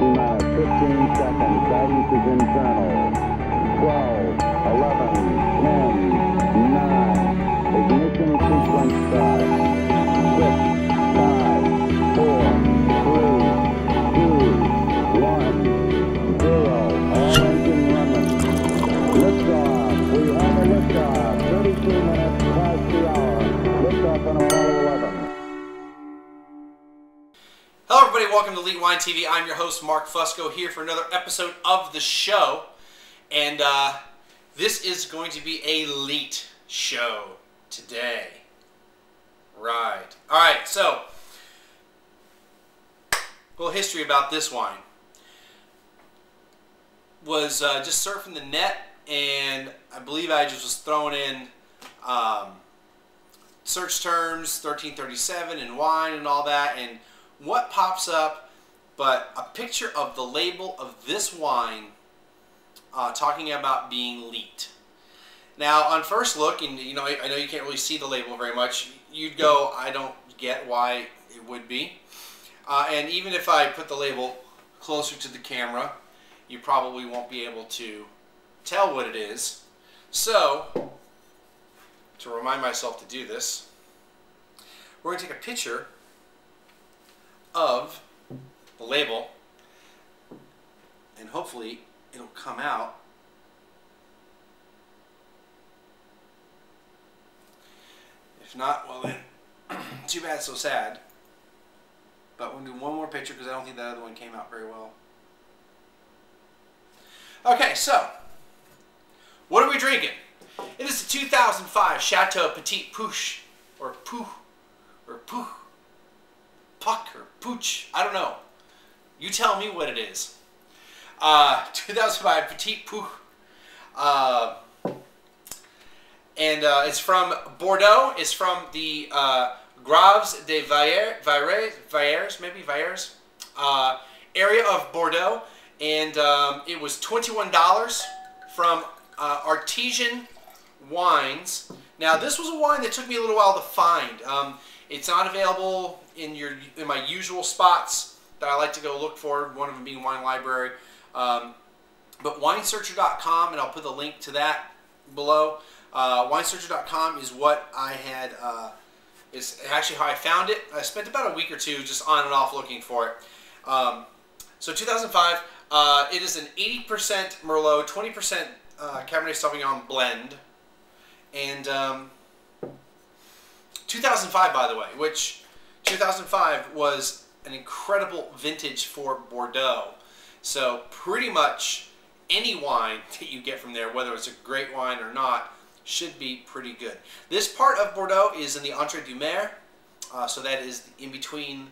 minus 15 seconds. Guidance is internal. 12, 11, 10, 9. Ignition sequence start. Everybody. Welcome to Elite Wine TV. I'm your host, Mark Fusco, here for another episode of the show. And uh, this is going to be a elite show today. Right. All right. So, a little history about this wine. Was uh, just surfing the net, and I believe I just was throwing in um, search terms 1337 and wine and all that and what pops up but a picture of the label of this wine uh, talking about being leet. Now on first look and you know I, know you can't really see the label very much you'd go I don't get why it would be. Uh, and even if I put the label closer to the camera you probably won't be able to tell what it is. So to remind myself to do this, we're going to take a picture of the label. And hopefully it'll come out. If not well then too bad so sad. But we'll do one more picture because I don't think that other one came out very well. Okay so what are we drinking? It is the 2005 Chateau Petit Pouche, or Pou, or Pou, Puck, or Pooch. I don't know. You tell me what it is. Uh, 2005 Petit Pouche. Uh, and uh, it's from Bordeaux. It's from the uh, Graves de Vayres, maybe Vayres, uh, area of Bordeaux. And um, it was $21 from uh, Artesian wines. Now, this was a wine that took me a little while to find. Um, it's not available in your in my usual spots that I like to go look for. One of them being Wine Library, um, but WineSearcher.com, and I'll put the link to that below. Uh, WineSearcher.com is what I had. Uh, is actually how I found it. I spent about a week or two just on and off looking for it. Um, so 2005, uh, it is an 80% Merlot, 20% uh, Cabernet Sauvignon blend and um, 2005, by the way, which 2005 was an incredible vintage for Bordeaux. So pretty much any wine that you get from there, whether it's a great wine or not, should be pretty good. This part of Bordeaux is in the Entre-Deux-Mers, uh, so that is in between,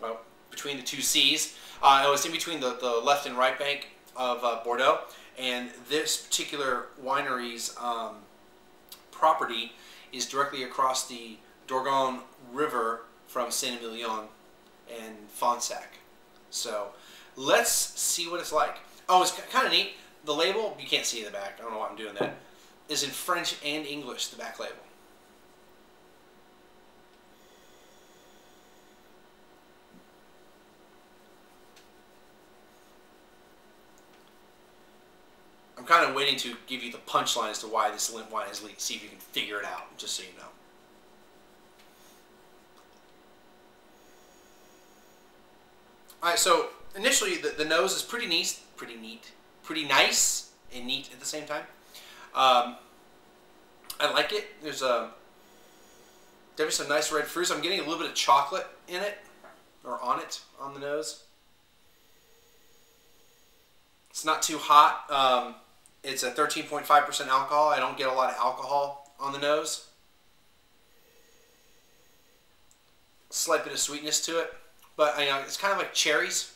well, between the two seas. Uh, it was in between the, the left and right bank of uh, Bordeaux, and this particular winery's um, property is directly across the Dordogne River from Saint-Emilion and Fronsac. So let's see what it's like. Oh, it's kind of neat. The label, you can't see in the back. I don't know why I'm doing that. Is in French and English, the back label. I'm kind of waiting to give you the punchline as to why this limp wine is leet. See if you can figure it out, just so you know. All right, so initially the, the nose is pretty neat, pretty neat, pretty nice and neat at the same time. Um, I like it. There's a there's some nice red fruits. I'm getting a little bit of chocolate in it or on it on the nose. It's not too hot. Um, it's a 13.5% alcohol. I don't get a lot of alcohol on the nose. Slight bit of sweetness to it. But I know it's kind of like cherries.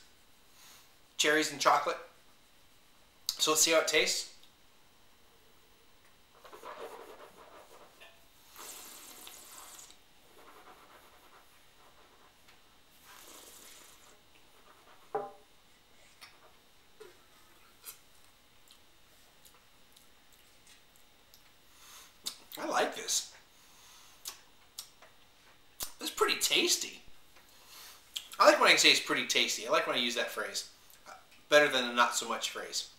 Cherries and chocolate. So let's see how it tastes. I like this. It's pretty tasty. I like when I say it's pretty tasty. I like when I use that phrase. better than the not so much phrase.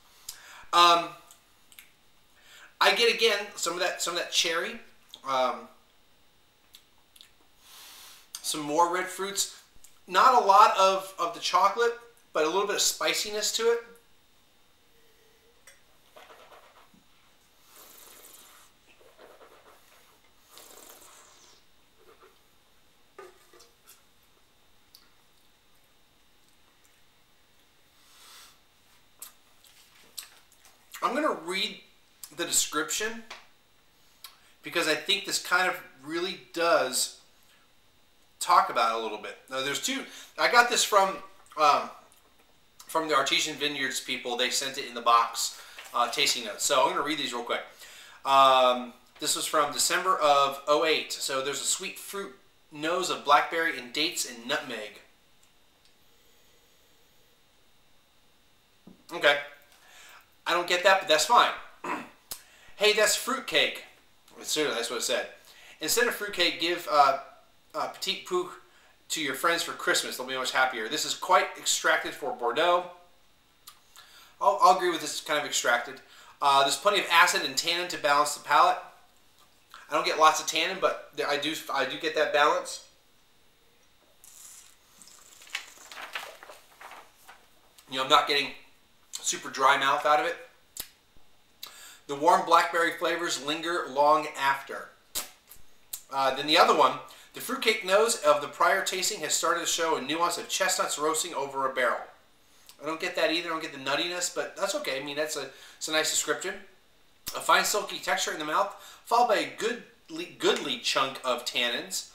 Um, I get again some of that some of that cherry, um, some more red fruits. Not a lot of of the chocolate, but a little bit of spiciness to it. I'm going to read the description because I think this kind of really does talk about a little bit. Now, there's two. I got this from um, from the Artesian Vineyards people. They sent it in the box uh, tasting notes. So I'm going to read these real quick. Um, this was from December of 08. So there's a sweet fruit nose of blackberry and dates and nutmeg. Okay. I don't get that, but that's fine. hey, that's fruitcake. Seriously, that's what it said. Instead of fruitcake, give uh, uh, Petit Pouc to your friends for Christmas. They'll be much happier. This is quite extracted for Bordeaux. I'll, I'll agree with this kind of extracted. Uh, there's plenty of acid and tannin to balance the palate. I don't get lots of tannin, but I do I do get that balance. You know, I'm not getting super dry mouth out of it. The warm blackberry flavors linger long after. Uh, then the other one, the fruitcake nose of the prior tasting has started to show a nuance of chestnuts roasting over a barrel. I don't get that either. I don't get the nuttiness, but that's okay. I mean, that's a, it's a nice description. A fine silky texture in the mouth, followed by a goodly, goodly chunk of tannins.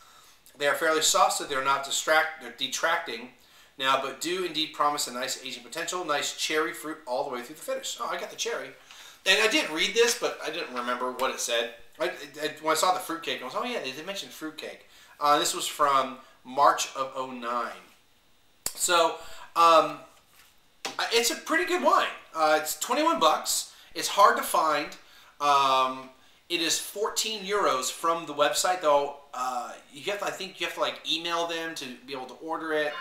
They are fairly soft, so they're not distract, they're detracting now, but do indeed promise a nice aging potential. Nice cherry fruit all the way through the finish. Oh, I got the cherry. And I did read this, but I didn't remember what it said. I, I, when I saw the fruitcake, I was, oh yeah, they did mention fruitcake. Uh, this was from March of 09. So, um, it's a pretty good wine. Uh, it's 21 bucks. It's hard to find. Um, it is 14 euros from the website, though. Uh, you have to, I think you have to like email them to be able to order it.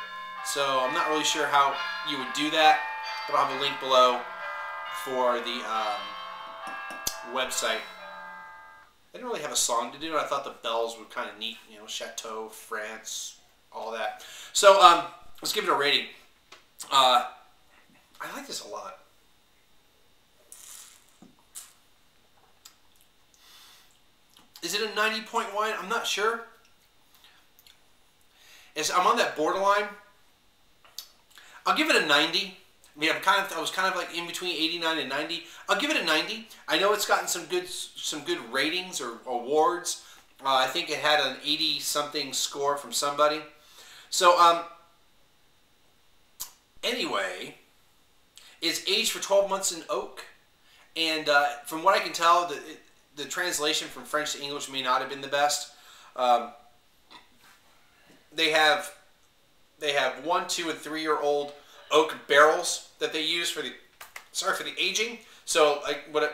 So I'm not really sure how you would do that, but I'll have a link below for the um, website. I didn't really have a song to do. I thought the bells were kind of neat, you know, Chateau, France, all that. So um, let's give it a rating. Uh, I like this a lot. Is it a 90 point wine? I'm not sure. It's, I'm on that borderline. I'll give it a 90. I mean, I'm kind of, I was kind of like in between 89 and 90. I'll give it a 90. I know it's gotten some good, some good ratings or awards. Uh, I think it had an 80 something score from somebody. So, um, anyway, it's aged for 12 months in oak. And uh, from what I can tell, the, the translation from French to English may not have been the best. Um, they have they have one, two, and three year old oak barrels that they use for the sorry for the aging. So like what it,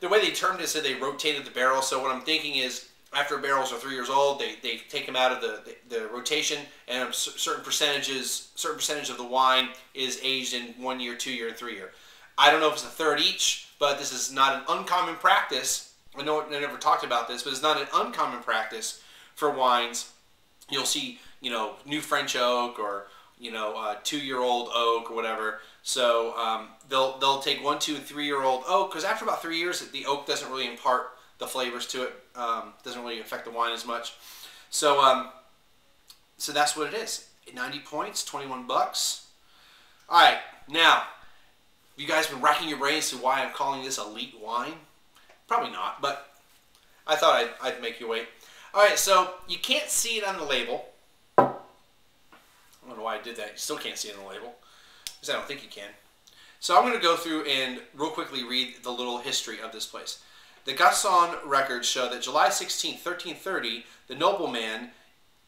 the way they termed it said they rotated the barrel. So what I'm thinking is after barrels are three years old, they, they take them out of the, the, the rotation, and certain percentages, certain percentage of the wine is aged in one year, two year, and three year. I don't know if it's a third each, but this is not an uncommon practice. I know I never talked about this, but it's not an uncommon practice for wines. You'll see, you know, new French oak or you know, uh, two-year-old oak or whatever. So um, they'll they'll take one, two, and three-year-old oak because after about three years, the oak doesn't really impart the flavors to it. Um, doesn't really affect the wine as much. So um, so that's what it is. 90 points, 21 bucks. All right, now you guys been racking your brains to why I'm calling this elite wine? Probably not, but I thought I'd, I'd make you wait. All right, so you can't see it on the label know why I did that. You still can't see it on the label. Because I don't think you can. So I'm going to go through and real quickly read the little history of this place. The Gascon records show that July 16, 1330, the nobleman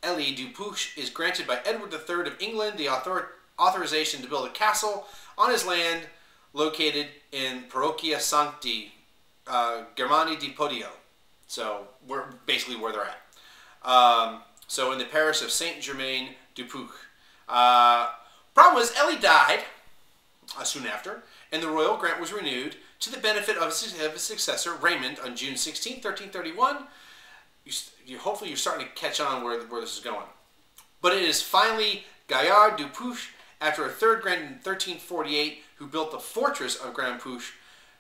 Elie du Puch is granted by Edward III of England the author authorization to build a castle on his land located in Parochia Sancti, uh, Germani di Podio. So we're basically where they're at. Um, so in the parish of Saint Germain du Puch. Uh, problem was Elie died, uh, soon after, and the royal grant was renewed to the benefit of his, of his successor Raymond on June 16, 1331. You, you, hopefully, you're starting to catch on where, where this is going. But it is finally Gaillard du Puch, after a third grant in 1348, who built the fortress of Grand Puch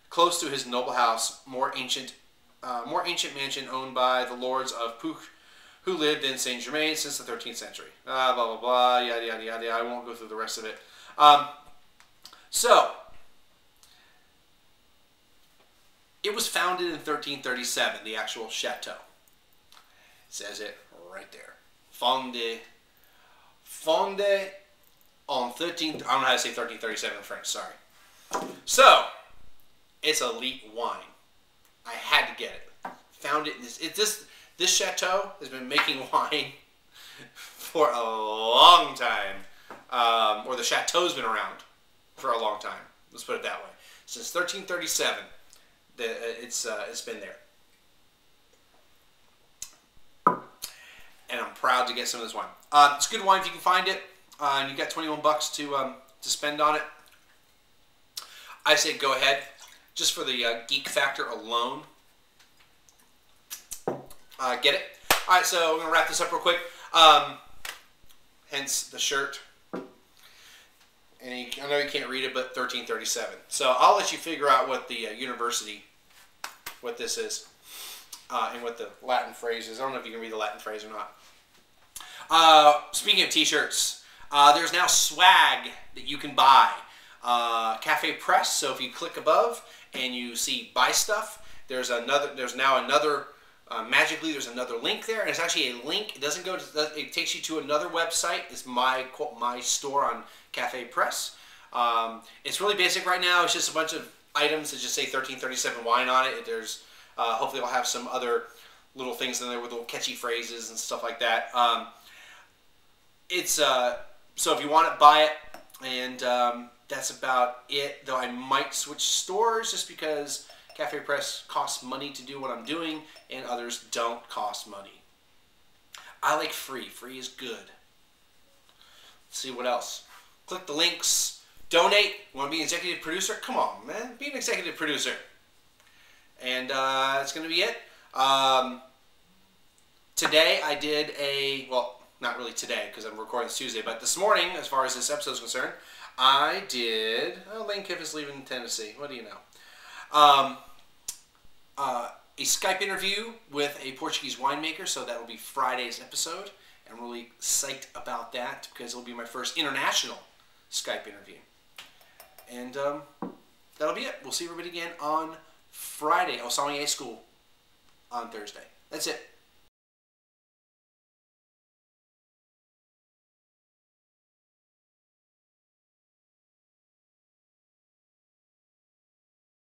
close to his noble house, more ancient, uh, more ancient mansion owned by the lords of Puch, who lived in Saint Germain since the 13th century. Uh, blah blah blah, yada yada yada. I won't go through the rest of it. Um, so, it was founded in 1337, the actual chateau. It says it right there. Fondé, fondé on 13, I don't know how to say 1337 in French, sorry. So, it's elite wine. I had to get it. Found it in this, it, this, this chateau has been making wine for a long time. Um, or the chateau's been around for a long time. Let's put it that way. Since 1337, the, uh, it's, uh, it's been there. And I'm proud to get some of this wine. Uh, it's good wine if you can find it uh, and you got 21 bucks to um, to spend on it, I say go ahead, just for the uh, geek factor alone. Uh, get it. All right, so we're gonna wrap this up real quick. Um, hence the shirt. And you, I know you can't read it, but 1337. So I'll let you figure out what the uh, university, what this is, uh, and what the Latin phrase is. I don't know if you can read the Latin phrase or not. Uh, speaking of t-shirts, uh, there's now swag that you can buy. Uh, Cafe Press. So if you click above and you see buy stuff, there's another. There's now another. Uh, magically, there's another link there, and it's actually a link. It doesn't go. To, it takes you to another website. It's my quote my store on Cafe Press. Um, it's really basic right now. It's just a bunch of items that just say 1337 wine on it. There's uh, hopefully I'll have some other little things in there with little catchy phrases and stuff like that. Um, it's uh, so if you want it, buy it. And um, that's about it. Though I might switch stores just because Cafe Press costs money to do what I'm doing, and others don't cost money. I like free. Free is good. Let's see what else. Click the links. Donate. Want to be an executive producer? Come on, man. Be an executive producer. And uh, that's going to be it. Um, today I did a, well, not really today because I'm recording this Tuesday, but this morning, as far as this episode is concerned, I did. Oh, Lane Kiffin's leaving Tennessee. What do you know? Um, uh, a Skype interview with a Portuguese winemaker, so that will be Friday's episode. I'm really psyched about that because it'll be my first international Skype interview. And um, that'll be it. We'll see everybody again on Friday. Sommelier School on Thursday. That's it.